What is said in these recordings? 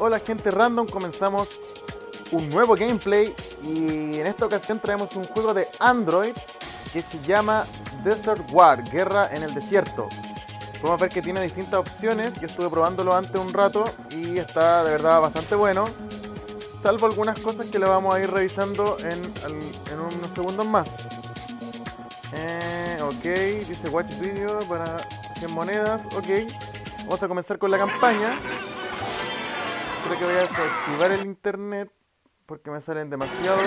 Hola gente random, comenzamos un nuevo gameplay y en esta ocasión traemos un juego de Android que se llama Desert War, Guerra en el Desierto. Podemos ver que tiene distintas opciones, yo estuve probándolo antes un rato y está de verdad bastante bueno, salvo algunas cosas que le vamos a ir revisando en, unos segundos más. Eh, ok, dice watch video para 100 monedas, ok. Vamos a comenzar con la campaña. Creo que voy a desactivar el internet porque me salen demasiados.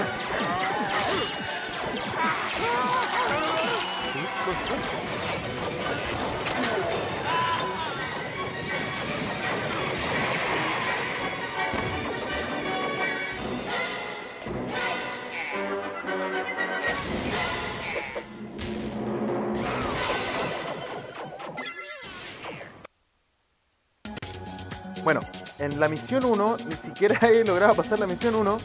En la misión 1 ni siquiera he logrado pasar la misión 1,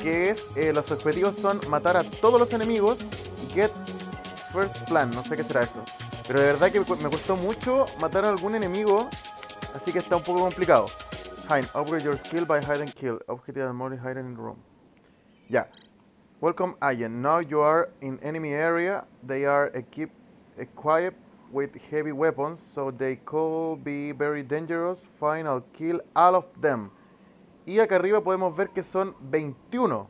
que es eh, los objetivos son matar a todos los enemigos y get first plan, no sé qué será esto. Pero de verdad que me costó mucho matar a algún enemigo, así que está un poco complicado. Hide, upgrade your skill by hide and kill. Objective and hidden in room. Ya. Welcome Ayen. Now you are in enemy area. They are equipped, equipped with heavy weapons, so they could be very dangerous. Final kill all of them. Y acá arriba podemos ver que son 21.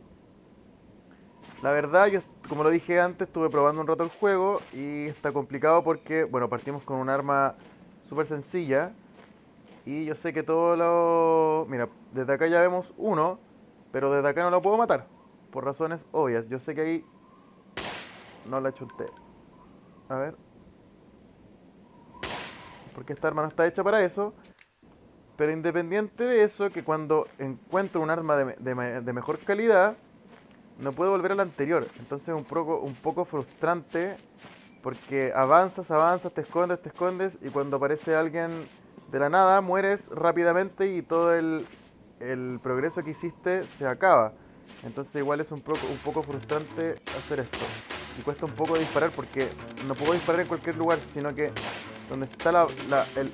La verdad, yo como lo dije antes, estuve probando un rato el juego y está complicado porque, bueno, partimos con un arma súper sencilla. Y yo sé que todo lo... Mira, desde acá ya vemos uno, pero desde acá no lo puedo matar. Por razones obvias. Yo sé que ahí no la chunté. A ver porque esta arma no está hecha para eso. Pero independiente de eso, que cuando encuentro un arma de, mejor calidad, no puedo volver a la anterior. Entonces es un poco, frustrante porque avanzas, avanzas, te escondes, te escondes y cuando aparece alguien de la nada mueres rápidamente y todo el, el progreso que hiciste se acaba. Entonces igual es un poco, un poco frustrante hacer esto. Y cuesta un poco disparar porque no puedo disparar en cualquier lugar, sino que donde está la, el,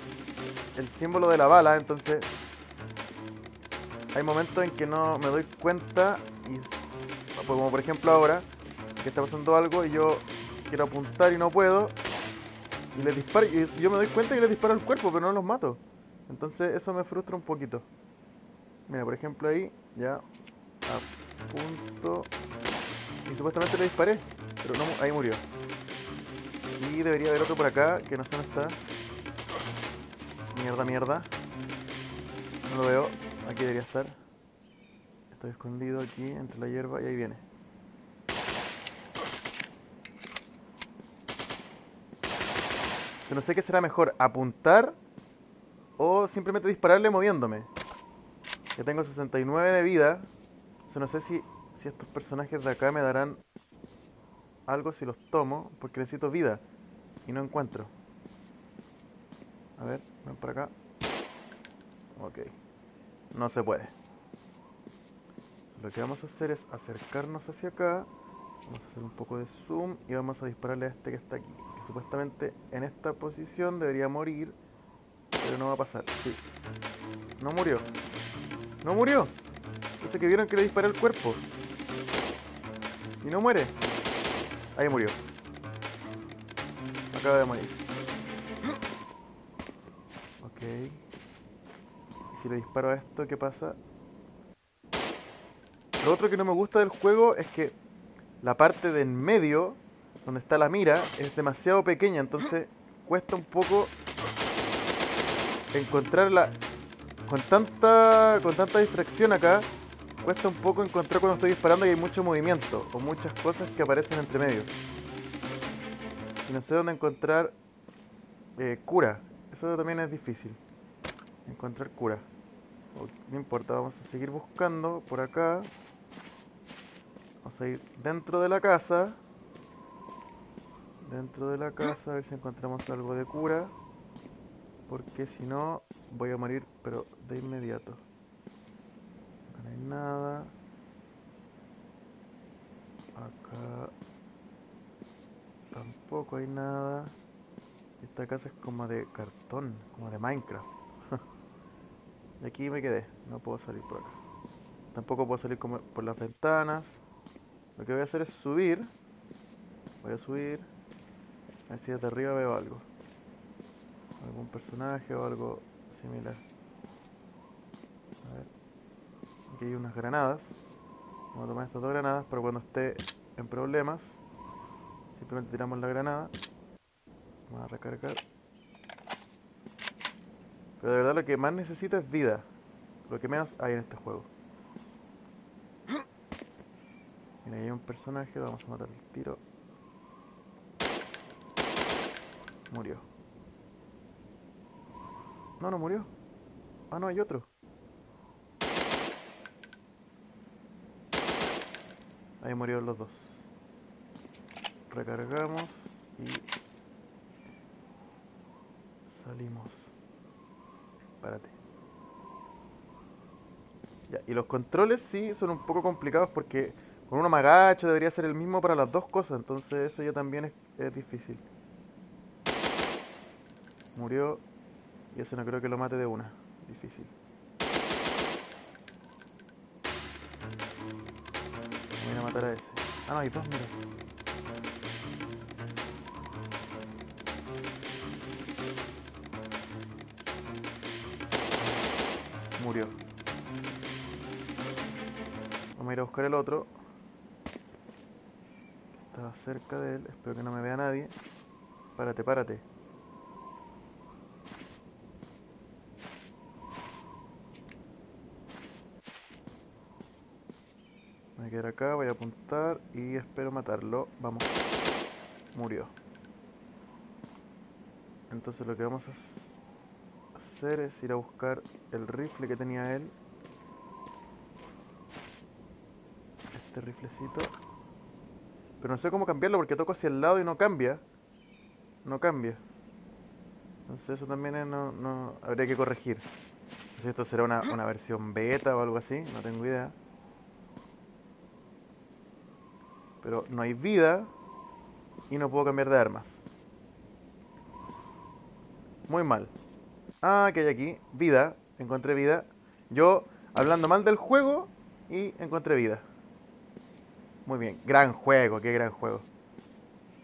el símbolo de la bala, entonces hay momentos en que no me doy cuenta y pues, como por ejemplo ahora que está pasando algo y yo quiero apuntar y no puedo y le disparo y yo me doy cuenta que le disparo al cuerpo pero no los mato. Entonces eso me frustra un poquito. Mira por ejemplo ahí ya apunto y supuestamente le disparé pero no ahí murió y debería haber otro por acá, que no sé dónde está. Mierda, mierda. No lo veo. Aquí debería estar. Estoy escondido aquí entre la hierba y ahí viene. no sé qué será mejor, apuntar o simplemente dispararle moviéndome. Ya tengo 69 de vida. O no sé si, si estos personajes de acá me darán algo si los tomo, porque necesito vida y no encuentro. A ver, ven para acá. Ok. No se puede. Lo que vamos a hacer es acercarnos hacia acá. Vamos a hacer un poco de zoom y vamos a dispararle a este que está aquí. Que supuestamente en esta posición debería morir. Pero no va a pasar. Sí. No murió. No murió. Entonces que vieron que le disparé el cuerpo. Y no muere. Ahí murió. Acaba de morir. Ok. Y si le disparo a esto, ¿qué pasa? Lo otro que no me gusta del juego es que la parte de en medio, donde está la mira, es demasiado pequeña, entonces cuesta un poco encontrarla con tanta con tanta distracción acá cuesta un poco encontrar cuando estoy disparando y hay mucho movimiento o muchas cosas que aparecen entre medio. Y no sé dónde encontrar eh, cura. Eso también es difícil. Encontrar cura. no importa, vamos a seguir buscando por acá. Vamos a ir dentro de la casa. Dentro de la casa a ver si encontramos algo de cura. Porque si no, voy a morir, pero de inmediato nada. Acá tampoco hay nada. Esta casa es como de cartón, como de Minecraft. Y aquí me quedé. No puedo salir por acá. Tampoco puedo salir como por las ventanas. Lo que voy a hacer es subir. Voy a subir. A ver si desde arriba veo algo. Algún personaje o algo similar. A ver. Aquí hay unas granadas. Vamos a tomar estas dos granadas para cuando esté en problemas. Simplemente tiramos la granada. Vamos a recargar. Pero de verdad lo que más necesito es vida. Lo que menos hay en este juego. Mira, ahí hay un personaje, vamos a matar el tiro. Murió. No, no murió. Ah, no, hay otro. Ahí murieron los dos. Recargamos y salimos. Espérate. Ya, y los controles sí son un poco complicados porque con uno me agacho debería ser el mismo para las dos cosas, entonces eso ya también es, es difícil. Murió y ese no creo que lo mate de una. Difícil. Ah, no, hay dos, mira. Murió. Vamos a ir a buscar el otro. Estaba cerca de él. Espero que no me vea nadie. Párate, párate. A quedar acá, voy a apuntar y espero matarlo. Vamos. Murió. Entonces lo que vamos a hacer es ir a buscar el rifle que tenía él. Este riflecito. Pero no sé cómo cambiarlo porque toco hacia el lado y no cambia. No cambia. Entonces eso también no, no, habría que corregir. No sé si esto será una versión beta o algo así, no tengo idea. Pero no hay vida y no puedo cambiar de armas. Muy mal. Ah, que hay aquí. Vida. Encontré vida. Yo hablando mal del juego y encontré vida. Muy bien. Gran juego, qué gran juego.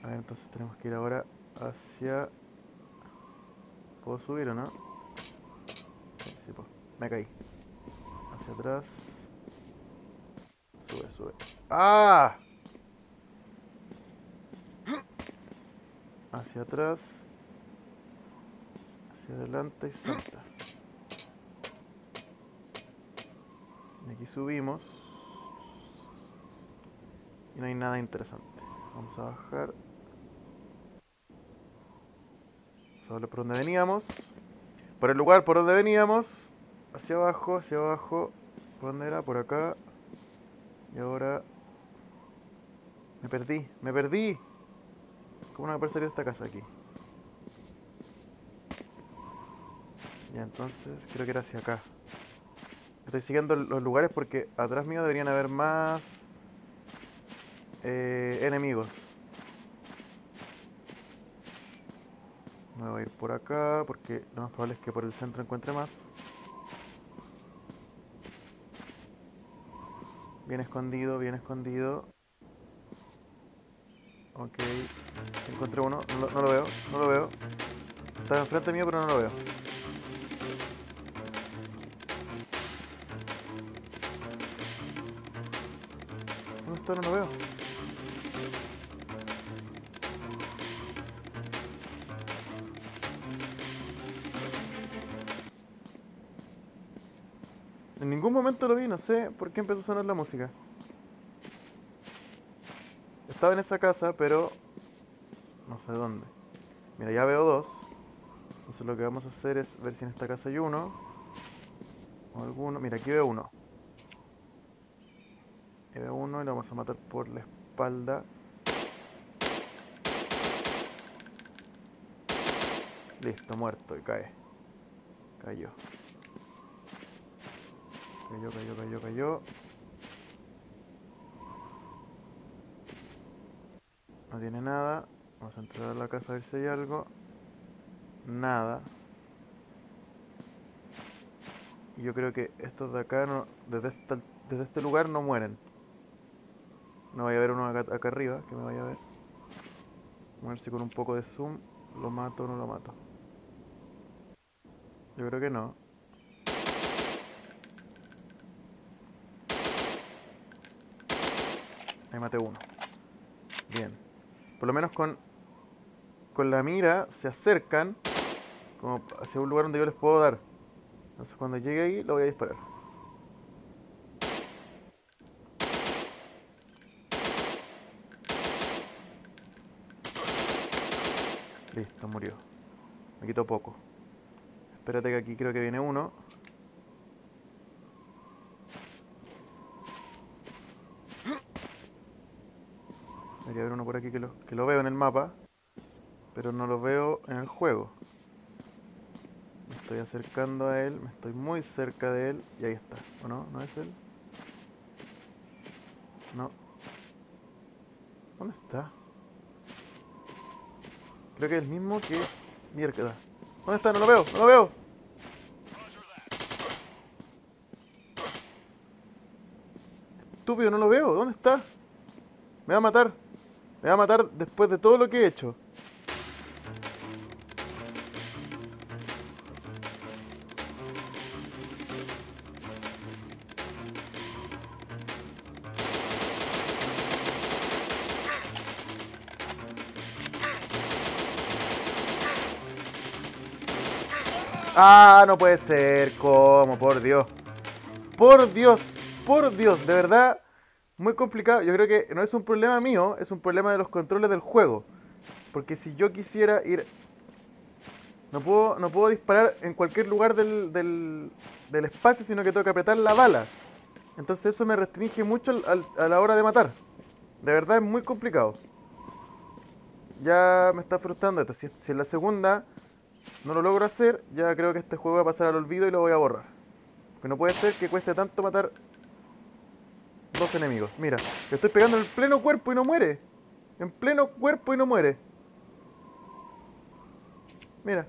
A ver, entonces tenemos que ir ahora hacia... ¿Puedo subir o no? Sí. Me caí. Hacia atrás. Sube, sube. ¡Ah! Hacia atrás. Hacia adelante y salta. Y aquí subimos. Y no hay nada interesante. Vamos a bajar. Vamos por donde veníamos. Por el lugar por donde veníamos. Hacia abajo, hacia abajo. ¿Por dónde era? Por acá. Y ahora... Me perdí, me perdí. ¿Cómo no me puede salir de esta casa aquí? Ya, entonces creo que era hacia acá. Estoy siguiendo los lugares porque atrás mío deberían haber más eh, enemigos. Me voy a ir por acá porque lo más probable es que por el centro encuentre más. Bien escondido, bien escondido. Ok. Encontré uno. No lo, veo. No lo veo. Está enfrente mío pero no lo veo. ¿Dónde está? No lo veo. En ningún momento lo vi, no sé por qué empezó a sonar la música. Estaba en esa casa, pero no sé dónde. Mira, ya veo dos. Entonces lo que vamos a hacer es ver si en esta casa hay uno. O alguno. Mira, aquí veo uno. Aquí veo uno y lo vamos a matar por la espalda. Listo, muerto y cae. Cayó. Cayó, cayó, cayó, cayó. No tiene nada. Vamos a entrar a la casa a ver si hay algo. Nada. Yo creo que estos de acá, no, desde, esta- desde este lugar, no mueren. No vaya a haber uno acá, acá arriba, que me vaya a ver. Vamos a ver si con un poco de zoom lo mato o no lo mato. Yo creo que no. Ahí maté uno. Bien. Por lo menos con, con la mira se acercan como hacia un lugar donde yo les puedo dar. Entonces cuando llegue ahí lo voy a disparar. Listo, murió. Me quitó poco. Espérate que aquí creo que viene uno. Debería haber uno aquí que lo, que lo veo en el mapa, pero no lo veo en el juego. Me estoy acercando a él, me estoy muy cerca de él y ahí está. ¿O no? ¿No es él? No. ¿Dónde está? Creo que es el mismo que Mierda. ¿Dónde está? No lo veo, no lo veo. Estúpido, no lo veo. ¿Dónde está? Me va a matar. Me va a matar después de todo lo que he hecho. Ah, no puede ser. ¿Cómo? Por Dios. Por Dios. Por Dios. De verdad, muy complicado. Yo creo que no es un problema mío, es un problema de los controles del juego. Porque si yo quisiera ir... No puedo, no puedo disparar en cualquier lugar del, del, del espacio, sino que tengo que apretar la bala. Entonces eso me restringe mucho al- a la hora de matar. De verdad es muy complicado. Ya me está frustrando esto. Si, si en la segunda no lo logro hacer, ya creo que este juego va a pasar al olvido y lo voy a borrar. Porque no puede ser que cueste tanto matar dos enemigos. Mira, le estoy pegando en pleno cuerpo y no muere. En pleno cuerpo y no muere. Mira.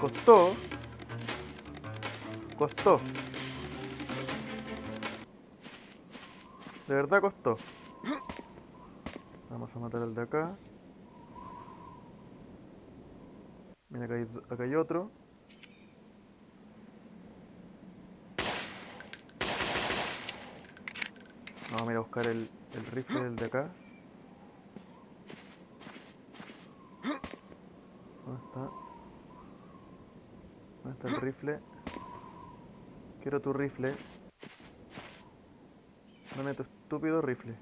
Costó. Costó. De verdad costó. Vamos a matar al de acá. Mira, acá hay, acá hay otro. Vamos a ir a buscar el, el rifle del de acá. ¿Dónde está? ¿Dónde está el rifle? Quiero tu rifle. Dame tu estúpido rifle.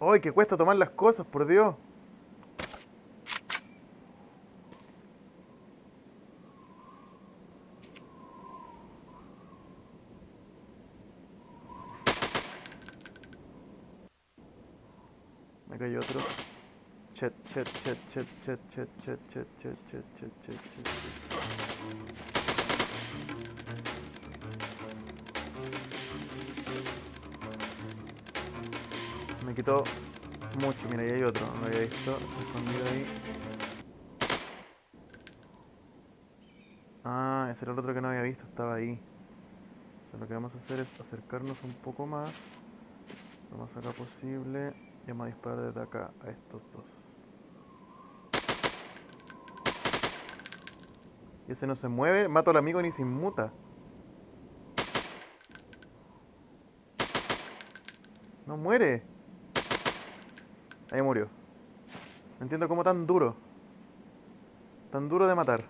¡Ay, que cuesta tomar las cosas, por Dios! Me cayó otro. Chet, chet, chet, chet, chet, chet, chet, chet, chet, chet, chet, chet. Me quitó mucho, mira, ahí hay otro, no lo había visto, escondido ahí. Ah, ese era el otro que no había visto, estaba ahí. O sea, lo que vamos a hacer es acercarnos un poco más, lo más acá posible, y vamos a disparar desde acá a estos dos. Ese no se mueve, mato al amigo ni se inmuta. No muere. Ahí murió. No entiendo cómo tan duro. Tan duro de matar.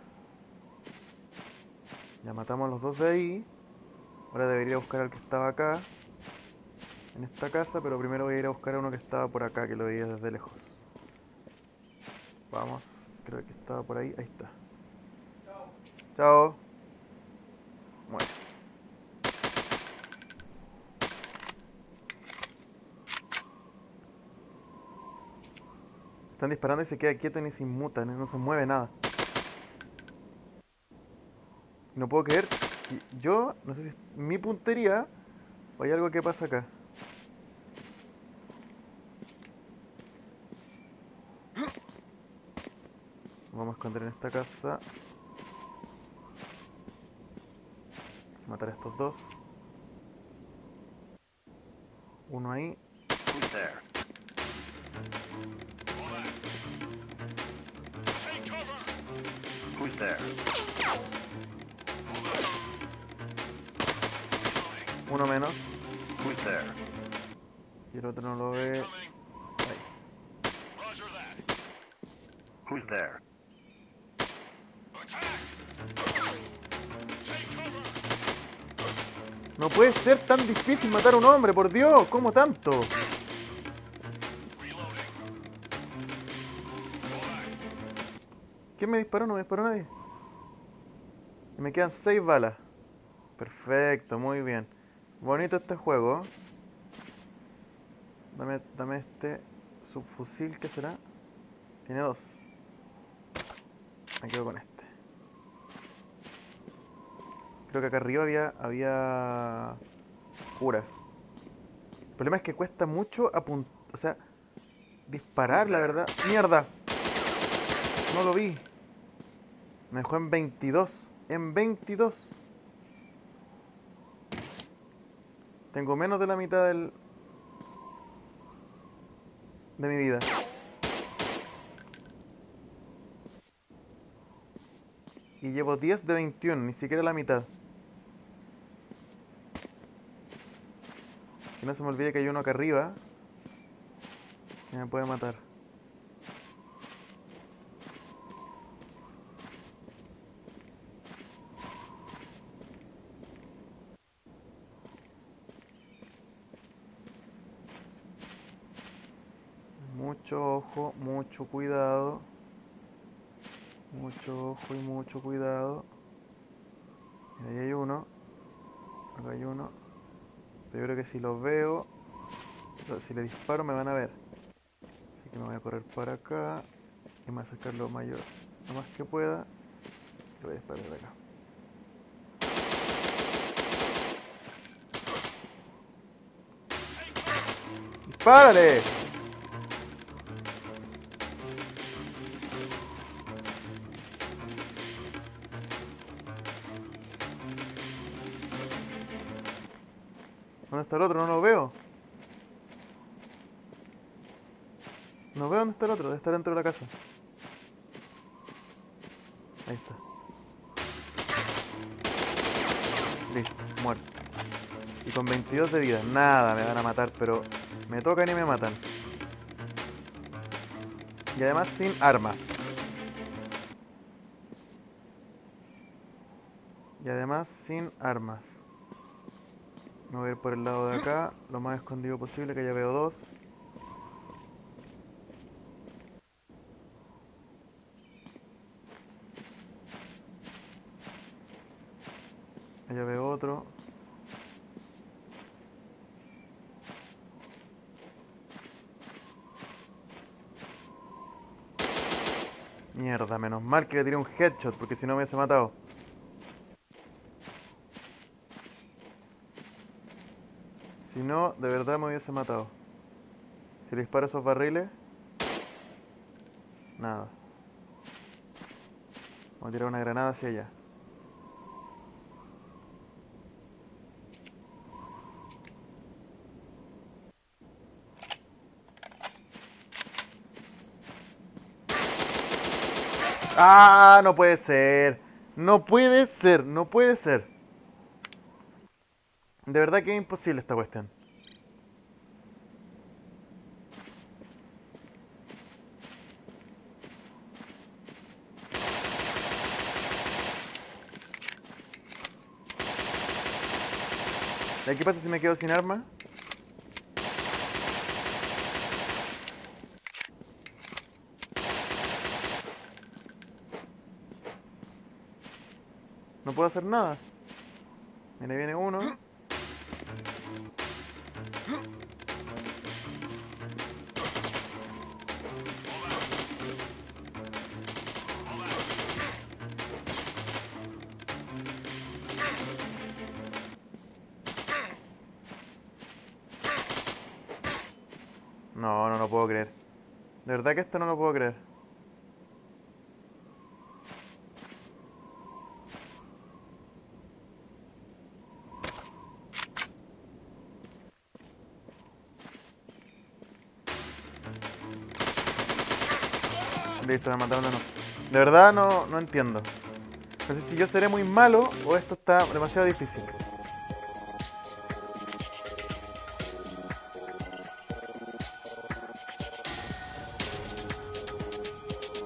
Ya matamos a los dos de ahí. Ahora debería buscar al que estaba acá. En esta casa, pero primero voy a ir a buscar a uno que estaba por acá, que lo veía desde lejos. Vamos. Creo que estaba por ahí. Ahí está. Chao. Están disparando y se queda quieto y ni se inmuta, no no se mueve nada. No puedo creer. Yo, no sé si es mi puntería ¿O hay algo que pasa acá? Vamos a esconder en esta casa. Matar estos dos. Uno ahí. Who's there? Who's there? Uno menos. Who's there? Y el otro no lo ve. Ahí. No puede ser tan difícil matar a un hombre, por Dios. ¿Cómo tanto? ¿Quién me disparó? No me disparó nadie. Y me quedan seis balas. Perfecto, muy bien. Bonito este juego. Dame, dame este subfusil, ¿qué será? Tiene dos. Me quedo con este. Creo que acá arriba había, había cura. El problema es que cuesta mucho apuntar, o sea, disparar, la verdad. ¡Mierda! No lo vi. Me dejó en 22. En 22. Tengo menos de la mitad del... De mi vida. Y llevo 10 de 21, ni siquiera la mitad. Que no se me olvide que hay uno acá arriba. Que me puede matar. Mucho ojo, mucho cuidado. Mucho ojo y mucho cuidado. Y ahí hay uno. Acá hay uno. Pero yo creo que si los veo, si le disparo me van a ver. Así que me voy a correr para acá. Y me voy a sacar lo mayor, lo más que pueda. Y voy a disparar de acá. ¡Dispárale! Está el otro? No lo veo. No veo dónde está el otro, debe estar dentro de la casa. Ahí está. Listo, muerto. Y con 22 de vida, nada, me van a matar, pero me tocan y me matan. Y además sin armas. Y además sin armas. Me voy a ir por el lado de acá, lo más escondido posible, que ya veo dos. Allá veo otro. Mierda, menos mal que le tiré un headshot, porque si no me hubiese matado. Si no, de verdad me hubiese matado. Si le disparo esos barriles... Nada. Vamos a tirar una granada hacia allá. Ah, no puede ser. No puede ser, no puede ser. De verdad que es imposible esta cuestión. ¿Y qué pasa si me quedo sin arma? No puedo hacer nada. Mira, viene uno. Lo puedo creer. De verdad que esto no lo puedo creer. Listo, me mataron de nuevo. De verdad no, no entiendo. No sé si yo seré muy malo o esto está demasiado difícil.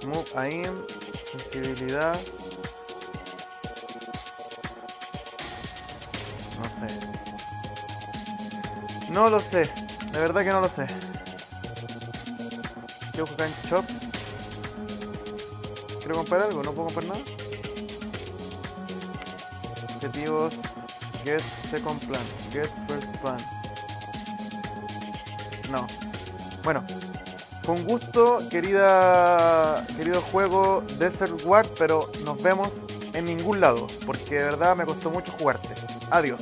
Move aim, sensibilidad. No sé. No lo sé. De verdad que no lo sé. Quiero jugar en Shop. Quiero comprar algo, no puedo comprar nada. Objetivos. Get second plan. Get first plan. No. Bueno. Con gusto, querida, querido juego Desert War, pero nos vemos en ningún lado, porque de verdad me costó mucho jugarte. Adiós.